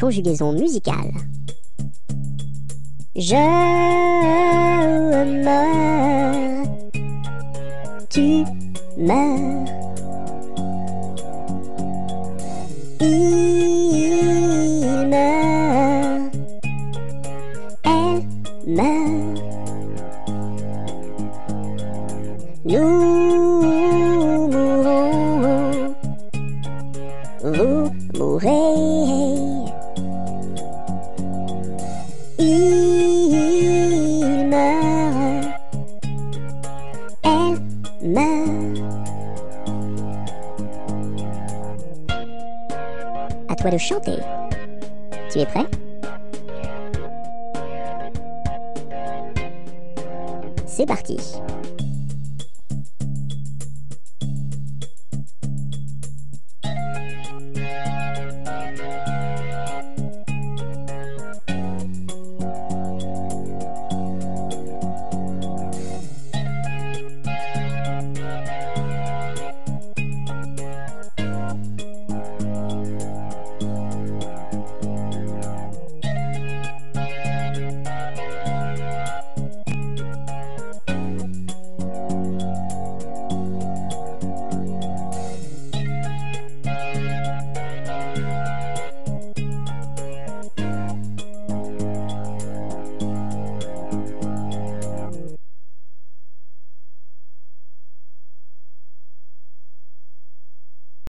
conjugaison musicale. Je meurs, tu meurs. Il meurt, elle meurt. Nous mourrons, vous mourrez. À toi de chanter. Tu es prêt? C'est parti.